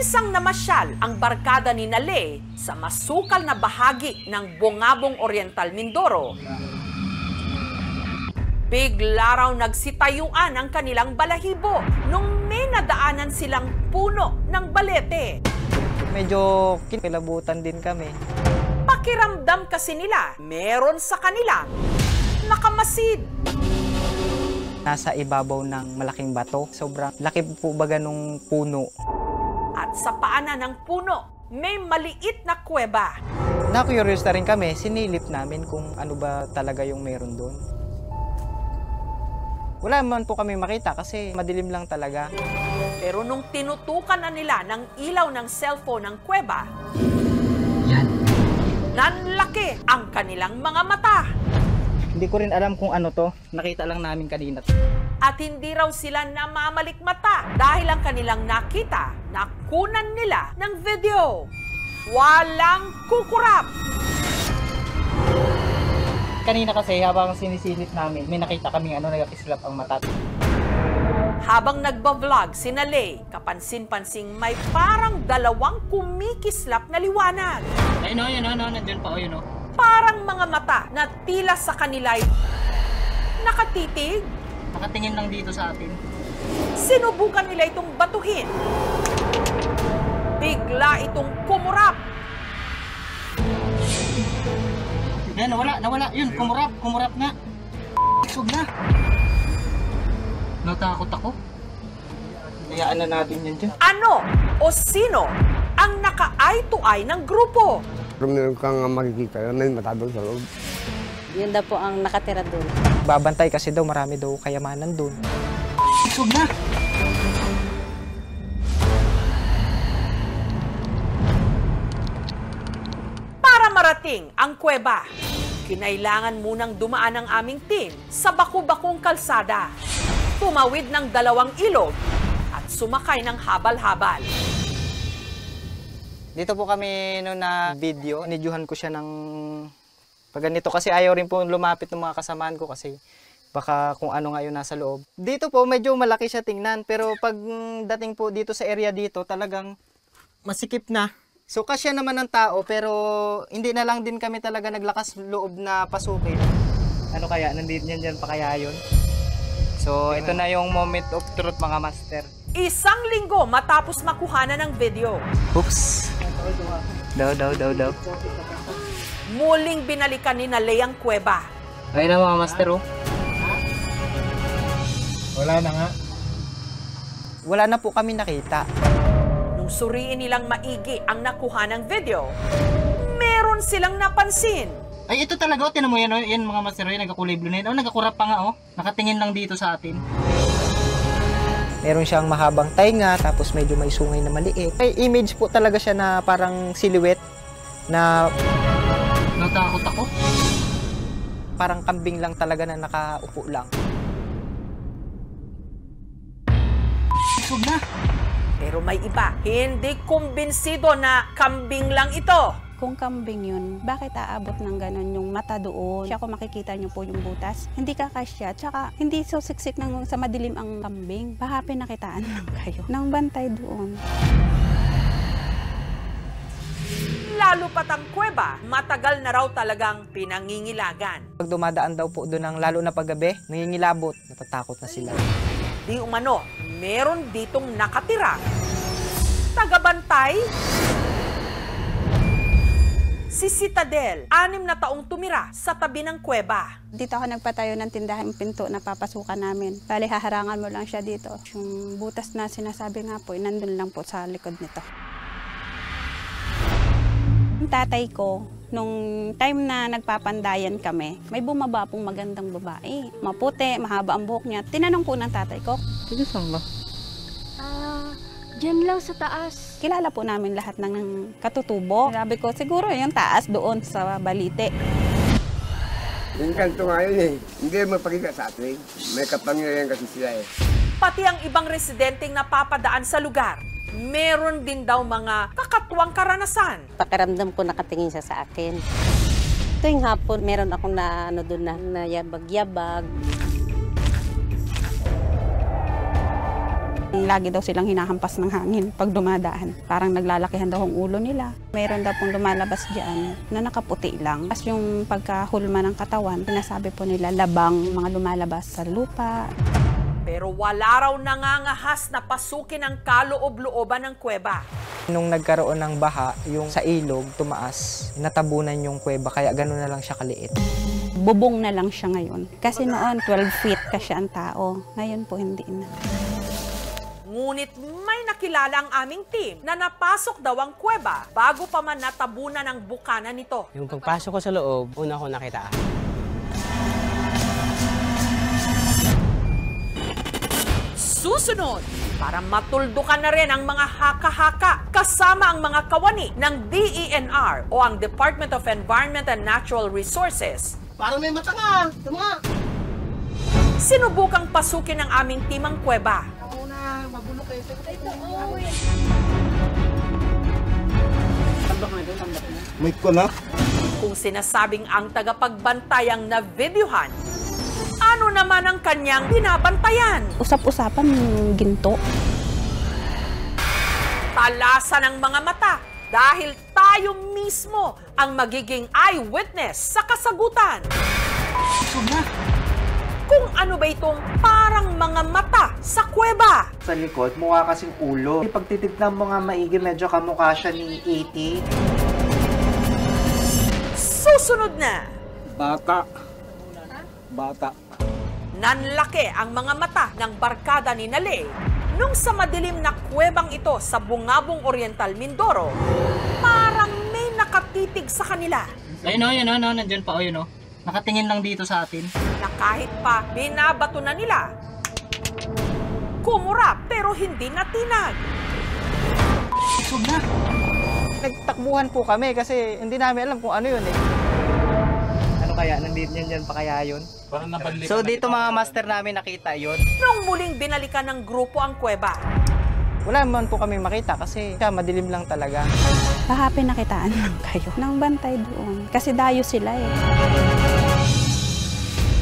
Minsang namasyal ang barkada ni Nale sa masukal na bahagi ng Bongabong Oriental Mindoro. Bigla raw nagsitayuan ang kanilang balahibo nung may nadaanan silang puno ng balete. Medyo kinilabutan din kami. Pakiramdam kasi nila, meron sa kanila nakamasid. Nasa ibabaw ng malaking bato. Sobrang laki po baga nung puno. At sa paanan ng puno, may maliit na kuweba. Na-curious na rin kami, sinilip namin kung ano ba talaga yung meron doon. Wala man po kami makita kasi madilim lang talaga. Pero nung tinutukan na nila ng ilaw ng cellphone ng kuweba, nanlaki ang kanilang mga mata. Hindi ko rin alam kung ano to. Nakita lang namin kanina. At hindi raw sila namamalikmata dahil ang kanilang nakita, nakunan nila ng video. Walang kukurap. Kanina kasi habang sinisilip namin, may nakita kaming ano, nagakislap ang mata. Habang nagbablog si Nalay, kapansin-pansing may parang dalawang kumikislap na liwanag. Ayun o, yun o, nandiyan pa o, yun o. Parang mga mata na tila sa kanila'y nakatitig. Nakatingin lang dito sa atin. Sinubukan nila itong batuhin. Bigla itong kumurap. Yan, nawala, nawala. Yun, kumurap, kumurap na. Isog na. Natakot ako. Hayaan na natin yan dyan. Ano o sino ang naka-eye to eye ng grupo? Pero meron kang makikita yun, may mata doon sa loob. Yun daw po ang nakatira doon. Babantay kasi daw marami daw kayamanan doon. Isog na. Para marating ang kuweba, kinailangan munang dumaan ang aming team sa baku-bakong kalsada. Tumawid ng dalawang ilog at sumakay ng habal-habal. Dito po kami no na video, nidyuhan ko siya ng pag ganito kasi ayaw rin po lumapit ng mga kasamaan ko kasi baka kung ano nga yun nasa loob. Dito po medyo malaki siya tingnan pero pag dating po dito sa area dito talagang masikip na. So kasya naman ng tao pero hindi na lang din kami talaga naglakas loob na pasukin. Ano kaya? Nandito yan dyan pa kaya yun? So ito na yung moment of truth mga master. Isang linggo matapos makuhanan ng video, Oops. Daw, daw, daw, daw. Muling binalikan ni Nalay ang kuweba. Ayun na mga master oh. Wala na nga. Wala na po kami nakita. Nung suriin nilang maigi ang nakuha ng video, meron silang napansin. Ay, ito talaga, oh, tinan mo yan, oh, yan mga master, oh, yan, nagkakulay blue na yan. Oh, nagkakurap pa nga, oh. Nakatingin lang dito sa atin. Meron siyang mahabang tainga, tapos medyo may sungay na maliit. May image po talaga siya na parang silhouette na natakot ako. Parang kambing lang talaga na nakaupo lang. Isog na. Pero may iba, hindi kumbinsido na kambing lang ito. Kung kambing yun, bakit aabot ng ganon yung mata doon? Siya kung makikita niyo po yung butas, hindi kakasya. Tsaka hindi so siksik ng sa madilim ang kambing. Baka pinakitaan lang kayo ng bantay doon. Lalo pat ang kuweba, matagal na raw talagang pinangingilagan. Pag dumadaan daw po doon ng lalo na paggabi, nangingilabot, natatakot na sila. Di umano, meron ditong nakatira. Tagabantay? Si Citadel, anim na taong tumira sa tabi ng kuweba. Dito ako nagpatayo ng tindahan pinto na papasukan namin. Bali, haharangan mo lang siya dito. Yung butas na sinasabi nga po, eh, nandun lang po sa likod nito. Tatay ko, nung time na nagpapandayan kami, may bumaba pong magandang babae. Maputi, mahaba ang buhok niya. Tinanong po ng tatay ko, Sige, saan ba? Ah, dyan lang sa taas. kilala po namin lahat ng katutubo. Sabi ko, siguro yung taas doon sa balite. Yung kanto nga yun eh. Hindi magpakita sa atin. May kapangyarihan kasi sila eh. Pati ang ibang residenteng napapadaan sa lugar, meron din daw mga kakatuwang karanasan. Pakiramdam ko nakatingin siya sa akin. Tuwing hapon, meron akong na, ano doon na, na yabag-yabag. Lagi daw silang hinahampas ng hangin pag dumadaan. Parang naglalakihan daw ang ulo nila. Mayroon daw pong lumalabas dyan na nakaputi lang. Tapos yung pagkahulma ng katawan, sinasabi po nila labang mga lumalabas sa lupa. Pero wala raw nangangahas na pasukin ang kaloob-looban ng kuweba. Nung nagkaroon ng baha, yung sa ilog tumaas, natabunan yung kuweba kaya gano'n na lang siya kaliit. Bubong na lang siya ngayon. Kasi noon 12 feet kasi ang tao. Ngayon po hindi na. Ngunit may nakilala ang aming team na napasok daw ang kuweba bago pa man natabunan ng bukana nito. Yung pagpasok ko sa loob, una ko nakita. Susunod, para matuldukan na rin ang mga haka-haka kasama ang mga kawani ng DENR o ang Department of Environment and Natural Resources. Parang may mata ka. Tama. Sinubukang pasukin ng aming team ang kuweba. Ako na, mabulok eh. May ko na. Kung sinasabing ang tagapagbantay ang na-videohan, naman ang kanyang binabantayan? Usap-usapan yung ginto. Talasan ang mga mata dahil tayo mismo ang magiging eyewitness sa kasagutan. Kung ano ba itong parang mga mata sa kuweba? sa likod, mukha kasing ulo. Pag titignan mo nga maigi, medyo kamukha siya ni E.T. Susunod na, Bata. Bata. Nanlaki ang mga mata ng barkada ni Nale nung sa madilim na kuwebang ito sa Bungabong Oriental, Mindoro, parang may nakatitig sa kanila Ayun o, yun o, no, nandyan pa o, yun o. Nakatingin lang dito sa atin. na kahit pa binabato na nila, kumura pero hindi natinag. Nagtakbuhan po kami kasi hindi namin alam kung ano yun eh. Ano kaya? Nandito yan pa kaya yun? So dito mga master namin nakita yun. Nung muling binalikan ng grupo ang kuweba, Wala naman po kami makita kasi siya madilim lang talaga. Kahapin nakitaan lang kayo ng bantay doon. Kasi dayo sila eh.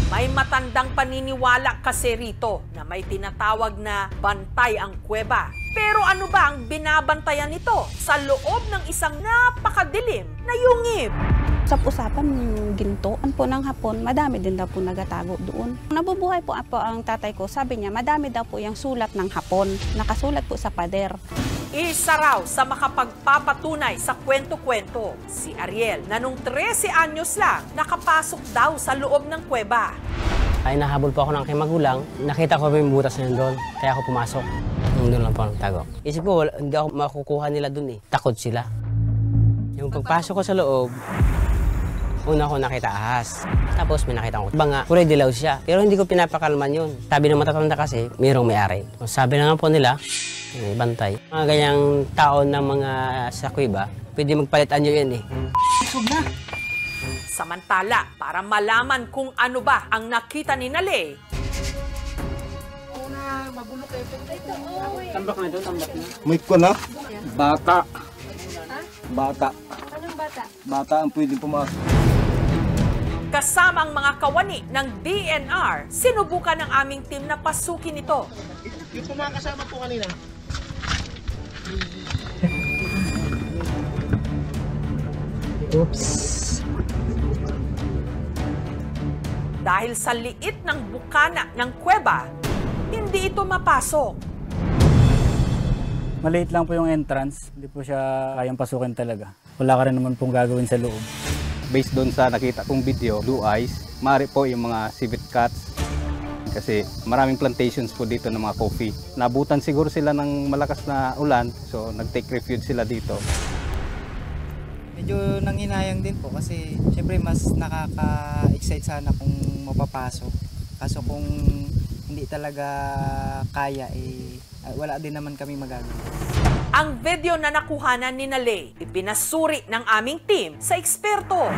may matandang paniniwala kasi rito na may tinatawag na bantay ang kuweba. Pero ano ba ang binabantayan nito sa loob ng isang napakadilim na yungib? Usap-usapan yung ginto. Ano po ng hapon, madami din daw po nagatago doon. Nabubuhay po, po ang tatay ko. Sabi niya, madami daw po yung sulat ng hapon. Nakasulat po sa pader. Isa raw sa makapagpapatunay sa kwento-kwento, si Ariel na nung 13 anyos lang nakapasok daw sa loob ng kuweba. Ay nahabol po ako ng aking magulang. Nakita ko yung butas na yun doon. Kaya ako pumasok. Yung doon lang po ang tago. Isip ko, wala, hindi ako makukuha nila doon eh. Takot sila. Yung pagpasok ko sa loob, una ko nakita ahas. Tapos may nakita ko banga, kulay dilaw siya. Pero hindi ko pinapakalman yun. Sabi ng matatanda kasi, mayroong may-ari. Sabi na nga po nila, may bantay. Mga ganyang taon ng mga sa kuiba, pwede magpalitan nyo yan eh. Samantala, para malaman kung ano ba ang nakita ni Nale, Ako na, mabulok eh. May ko na. Bata. Bata. Anong bata? Bata ang pwede pumasok. Kasama ang mga kawani ng DNR, sinubukan ng aming team na pasukin ito. Yung kumakasama po kanina. Dahil sa liit ng bukana ng kuweba, hindi ito mapasok. Maliit lang po yung entrance, hindi po siya kayang pasukin talaga. Wala ka rin naman pong gagawin sa loob. Based doon sa nakita kong video, blue eyes, mari po yung mga civet cats. Kasi maraming plantations po dito ng mga coffee. Nabutan siguro sila ng malakas na ulan, so nag-take refuge sila dito. Medyo nanginayang din po kasi syempre mas nakaka-excite sana kung mapapasok. Kaso kung hindi talaga kaya eh wala din naman kami magagawa. Ang video na nakuhanan ni Nale, ipinasuri ng aming team sa eksperto.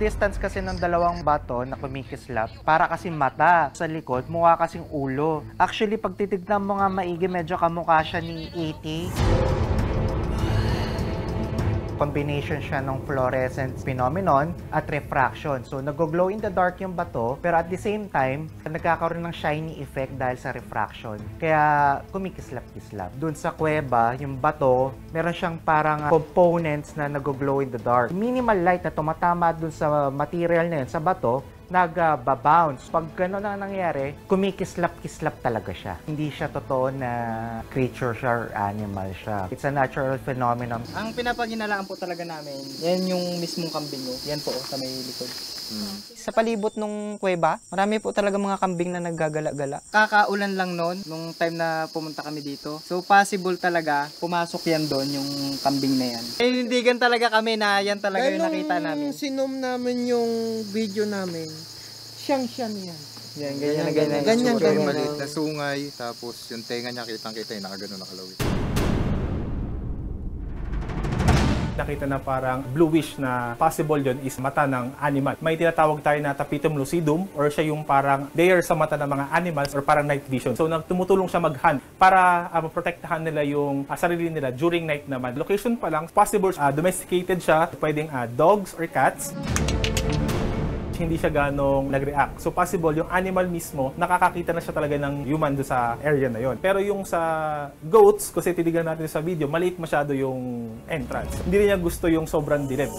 Distance kasi ng dalawang bato na kumikislap, para kasi mata sa likod, mukha kasing ulo. Actually, pag titignan mo nga maigi, medyo kamukha siya ni E E.T. Combination siya ng fluorescence phenomenon at refraction. So, nag-glow in the dark yung bato, pero at the same time, nagkakaroon ng shiny effect dahil sa refraction. Kaya, kumikislap-kislap. Doon sa kuweba, yung bato, meron siyang parang uh, components na nag-glow in the dark. Minimal light na tumatama doon sa material na yun, sa bato, nagbabounce. Pag gano'n ang nangyari, kumikislap-kislap talaga siya. Hindi siya totoo na creature siya or animal siya. It's a natural phenomenon. Ang pinapaginalaan po talaga namin, yan yung mismong kambing ko. Yan po, sa may likod. Sa palibot nung kuweba, marami po talaga mga kambing na naggagala-gala. Kakaulan lang noon, nung time na pumunta kami dito. So possible talaga, pumasok yan doon, yung kambing na yan. Hinindigan talaga kami na yan talaga yung nakita namin. sinom namin yung video namin, siyang-siyang yan. Yan, ganyan na ganyan. Ganyan, Super ganyan. maliit na sungay, tapos yung tenga niya kitang-kita yung nakagano nakalawit. Nakita na parang bluish na possible yon is mata ng animal. May tinatawag tayo na tapetum lucidum or siya yung parang layer sa mata ng mga animals or parang night vision. So tumutulong siya mag-hunt para uh, maprotektahan nila yung uh, sarili nila during night naman. Location pa lang, possible uh, domesticated siya, pwedeng uh, dogs or cats hindi siya ganong nag-react. So possible yung animal mismo nakakakita na siya talaga ng human do sa area na yon. Pero yung sa goats, kasi titignan natin sa video, maliit masyado yung entrance. Hindi niya gusto yung sobrang dilim.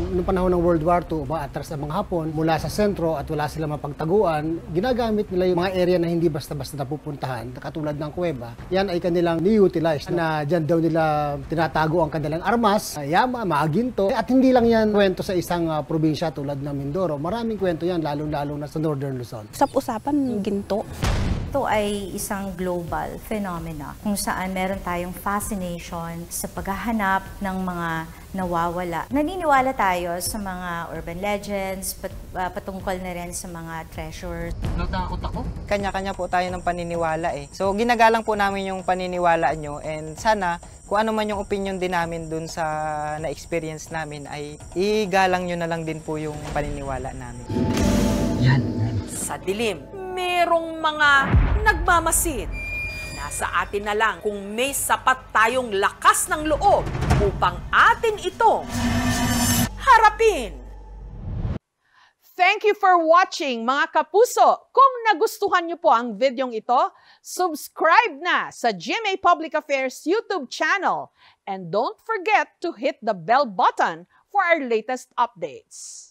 Noong panahon ng World War II, umaatras ang mga Hapon mula sa sentro at wala silang mapagtaguan, ginagamit nila yung mga area na hindi basta-basta napupuntahan, katulad ng kuweba. Yan ay kanilang ni-utilize na dyan daw nila tinatago ang kanilang armas, yama, maaginto. At hindi lang yan kwento sa isang ah, probinsya tulad ng Mindoro. Maraming kwento yan, lalo-lalo na sa Northern Luzon. Usap-usapan, ginto. Ito ay isang global phenomena kung saan meron tayong fascination sa paghahanap ng mga nawawala. Naniniwala tayo sa mga urban legends, pat, ah, patungkol na rin sa mga treasures. Natakot ako. Kanya-kanya po tayo ng paniniwala eh. So ginagalang po namin yung paniniwala nyo and sana kung ano man yung opinion din namin dun sa na-experience namin ay igalang nyo na lang din po yung paniniwala namin. Sa dilim, merong mga nagmamasid. Nasa atin na lang kung may sapat tayong lakas ng loob upang atin itong harapin. Thank you for watching mga kapuso. Kung nagustuhan niyo po ang videong ito, subscribe na sa GMA Public Affairs YouTube channel and don't forget to hit the bell button for our latest updates.